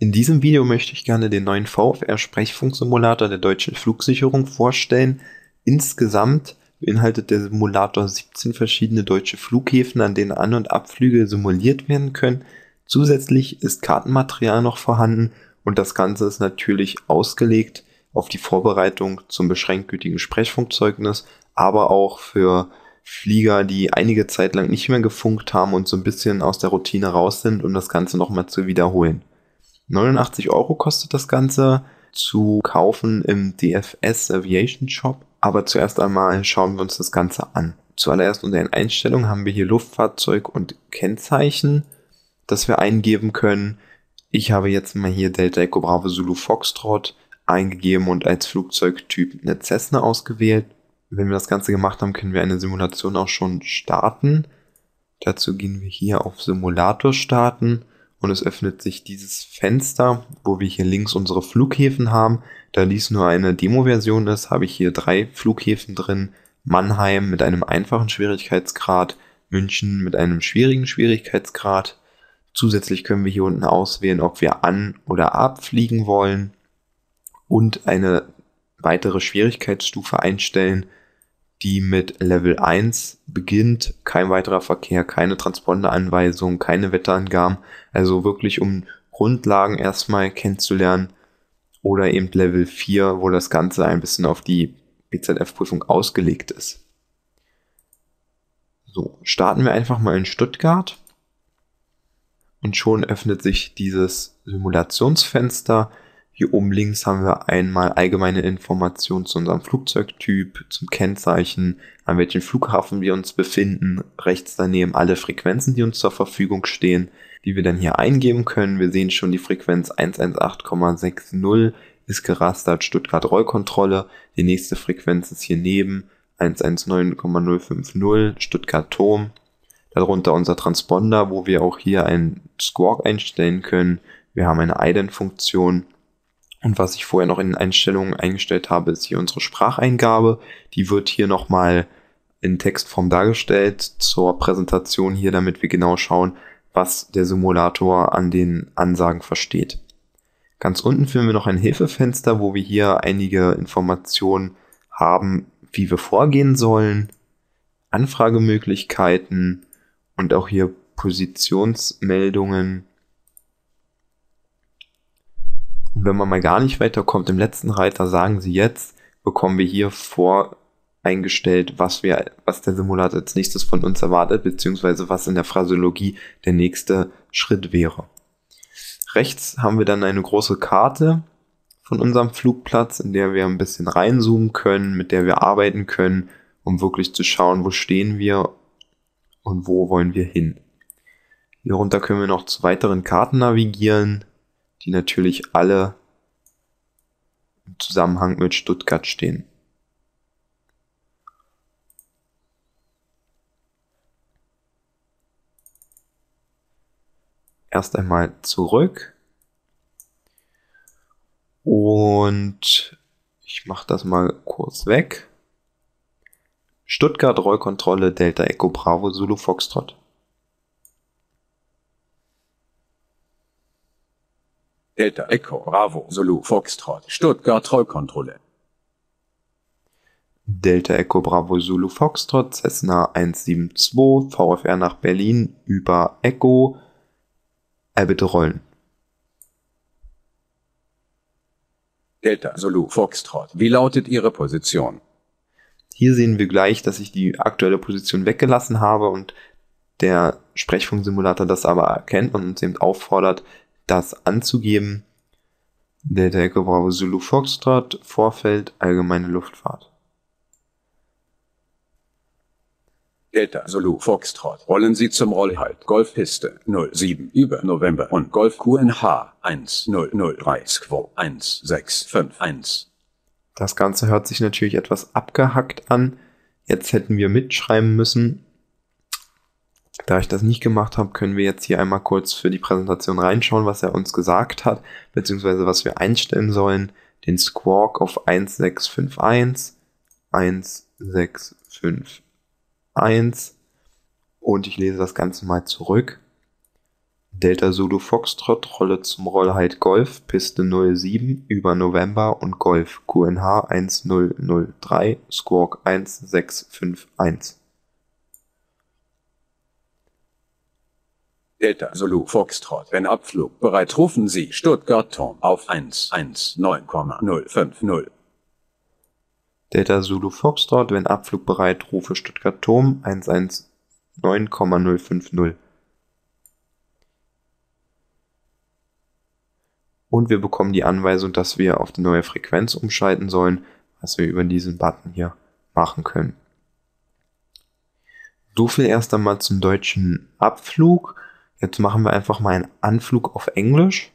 In diesem Video möchte ich gerne den neuen VFR Sprechfunksimulator der deutschen Flugsicherung vorstellen. Insgesamt beinhaltet der Simulator 17 verschiedene deutsche Flughäfen, an denen An- und Abflüge simuliert werden können. Zusätzlich ist Kartenmaterial noch vorhanden und das Ganze ist natürlich ausgelegt auf die Vorbereitung zum beschränkt gültigen Sprechfunkzeugnis, aber auch für Flieger, die einige Zeit lang nicht mehr gefunkt haben und so ein bisschen aus der Routine raus sind, um das Ganze nochmal zu wiederholen. 89 Euro kostet das Ganze zu kaufen im DFS Aviation Shop. Aber zuerst einmal schauen wir uns das Ganze an. Zuallererst unter den Einstellungen haben wir hier Luftfahrzeug und Kennzeichen, das wir eingeben können. Ich habe jetzt mal hier Delta Echo Bravo Zulu Foxtrot eingegeben und als Flugzeugtyp eine Cessna ausgewählt. Wenn wir das Ganze gemacht haben, können wir eine Simulation auch schon starten. Dazu gehen wir hier auf Simulator starten und es öffnet sich dieses Fenster, wo wir hier links unsere Flughäfen haben. Da dies nur eine Demo-Version ist, habe ich hier drei Flughäfen drin. Mannheim mit einem einfachen Schwierigkeitsgrad, München mit einem schwierigen Schwierigkeitsgrad. Zusätzlich können wir hier unten auswählen, ob wir an- oder abfliegen wollen und eine weitere Schwierigkeitsstufe einstellen, die mit Level 1 beginnt. Kein weiterer Verkehr, keine Transponderanweisung, keine Wetterangaben. Also wirklich um Grundlagen erstmal kennenzulernen. Oder eben Level 4, wo das Ganze ein bisschen auf die BZF-Prüfung ausgelegt ist. So, starten wir einfach mal in Stuttgart. Und schon öffnet sich dieses Simulationsfenster hier oben links haben wir einmal allgemeine Informationen zu unserem Flugzeugtyp, zum Kennzeichen, an welchem Flughafen wir uns befinden. Rechts daneben alle Frequenzen, die uns zur Verfügung stehen, die wir dann hier eingeben können. Wir sehen schon die Frequenz 118,60 ist gerastert Stuttgart Rollkontrolle. Die nächste Frequenz ist hier neben 119,050 Stuttgart Turm. Darunter unser Transponder, wo wir auch hier einen Squawk einstellen können. Wir haben eine IDENT-Funktion und was ich vorher noch in den Einstellungen eingestellt habe, ist hier unsere Spracheingabe. Die wird hier nochmal in Textform dargestellt zur Präsentation hier, damit wir genau schauen, was der Simulator an den Ansagen versteht. Ganz unten finden wir noch ein Hilfefenster, wo wir hier einige Informationen haben, wie wir vorgehen sollen, Anfragemöglichkeiten und auch hier Positionsmeldungen und wenn man mal gar nicht weiterkommt, im letzten Reiter sagen sie jetzt, bekommen wir hier vor eingestellt, was wir, was der Simulator als nächstes von uns erwartet, beziehungsweise was in der Phraseologie der nächste Schritt wäre. Rechts haben wir dann eine große Karte von unserem Flugplatz, in der wir ein bisschen reinzoomen können, mit der wir arbeiten können, um wirklich zu schauen, wo stehen wir und wo wollen wir hin. Hierunter können wir noch zu weiteren Karten navigieren, die natürlich alle im Zusammenhang mit Stuttgart stehen. Erst einmal zurück und ich mache das mal kurz weg. Stuttgart Rollkontrolle Delta Echo Bravo Zulu Foxtrot. Delta Echo Bravo Zulu Foxtrot Stuttgart Trollkontrolle. Delta Echo Bravo Zulu Foxtrot Cessna 172 VFR nach Berlin über Echo. Er bitte rollen. Delta Zulu Foxtrot. Wie lautet Ihre Position? Hier sehen wir gleich, dass ich die aktuelle Position weggelassen habe und der Sprechfunksimulator das aber erkennt und uns eben auffordert, das anzugeben. Delta Echo Bravo Zulu Foxtrot, Vorfeld, allgemeine Luftfahrt. Delta Zulu Foxtrot. Rollen Sie zum Rollhalt. Golfpiste 07 über November und Golf QNH 1003216551. Das Ganze hört sich natürlich etwas abgehackt an. Jetzt hätten wir mitschreiben müssen, da ich das nicht gemacht habe, können wir jetzt hier einmal kurz für die Präsentation reinschauen, was er uns gesagt hat, beziehungsweise was wir einstellen sollen. Den Squawk auf 1651, 1651 und ich lese das Ganze mal zurück. Delta Zulu Foxtrot Rolle zum Rollheit Golf Piste 07 über November und Golf QNH 1003 Squawk 1651 Delta Zulu Foxtrot wenn Abflug bereit rufen Sie Stuttgart Turm auf 119,050 Delta Zulu Foxtrot wenn Abflug bereit rufe Stuttgart Turm 119,050 und wir bekommen die Anweisung, dass wir auf die neue Frequenz umschalten sollen, was wir über diesen Button hier machen können. So viel erst einmal zum deutschen Abflug. Jetzt machen wir einfach mal einen Anflug auf Englisch.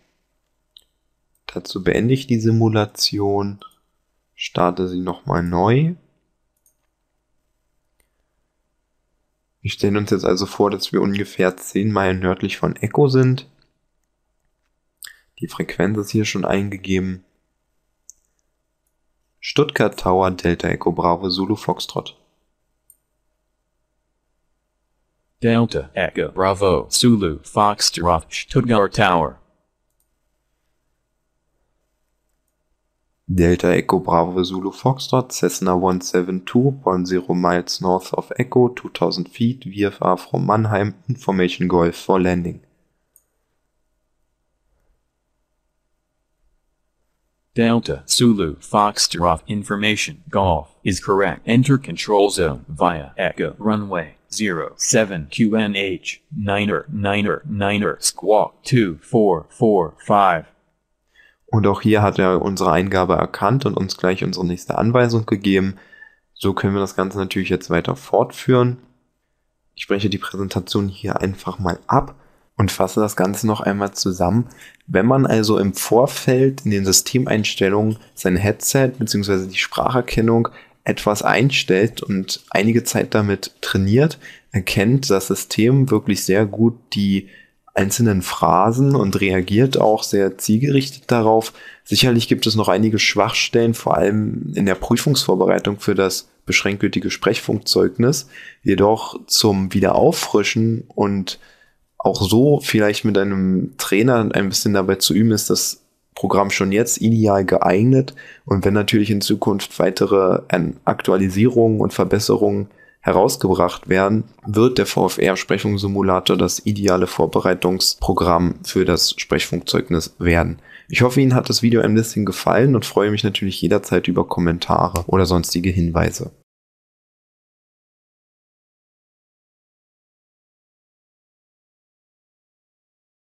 Dazu beende ich die Simulation, starte sie nochmal neu. Wir stellen uns jetzt also vor, dass wir ungefähr 10 Meilen nördlich von Echo sind. Die Frequenz ist hier schon eingegeben. Stuttgart Tower Delta Echo Bravo Zulu Foxtrot. Delta Echo Bravo Zulu Foxtrot Stuttgart Tower. Delta Echo Bravo Zulu Foxtrot Cessna 172 miles north of Echo 2000 feet VFR from Mannheim Information Golf for landing. Delta Zulu Foxtrot information Golf is correct. Enter control zone via Echo runway 07 QNH Niner Niner Niner Squawk 2445. Und auch hier hat er unsere Eingabe erkannt und uns gleich unsere nächste Anweisung gegeben. So können wir das Ganze natürlich jetzt weiter fortführen. Ich spreche die Präsentation hier einfach mal ab und fasse das Ganze noch einmal zusammen. Wenn man also im Vorfeld in den Systemeinstellungen sein Headset bzw. die Spracherkennung etwas einstellt und einige Zeit damit trainiert, erkennt das System wirklich sehr gut die einzelnen Phrasen und reagiert auch sehr zielgerichtet darauf. Sicherlich gibt es noch einige Schwachstellen, vor allem in der Prüfungsvorbereitung für das beschränkgültige Sprechfunkzeugnis. Jedoch zum Wiederauffrischen und auch so vielleicht mit einem Trainer ein bisschen dabei zu üben, ist das Programm schon jetzt ideal geeignet. Und wenn natürlich in Zukunft weitere Aktualisierungen und Verbesserungen herausgebracht werden, wird der VFR Sprechfunksimulator das ideale Vorbereitungsprogramm für das Sprechfunkzeugnis werden. Ich hoffe, Ihnen hat das Video ein bisschen gefallen und freue mich natürlich jederzeit über Kommentare oder sonstige Hinweise.